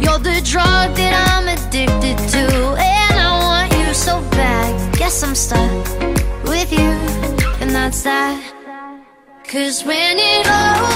You're the drug that I'm addicted to, and I want you so bad. Guess I'm stuck with you, and that's that. Cause when it all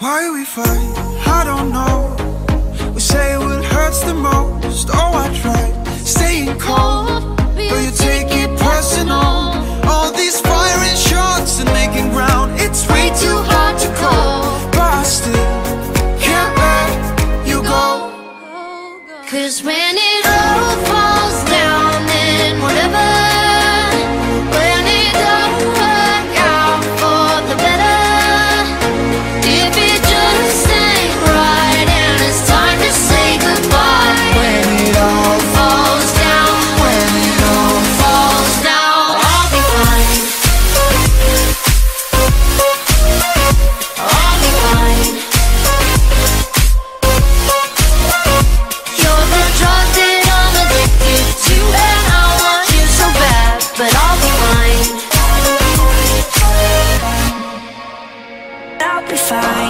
Why we fight, I don't know. We say what hurts the most. Oh, I try. Staying cold But you take it personal. All these firing shots and making ground. It's way too hard to call Busted. Can't let you go. Cause when it all falls fire